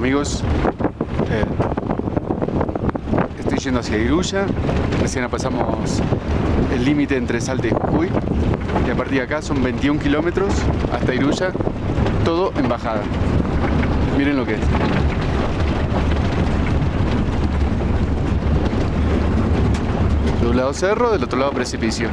Amigos, Eh, estoy yendo hacia Iruya. Recién pasamos el límite entre Salta y Jujuy. Y a partir de acá son 21 kilómetros hasta Iruya. Todo en bajada. Miren lo que es. De un lado cerro, del otro lado precipicio.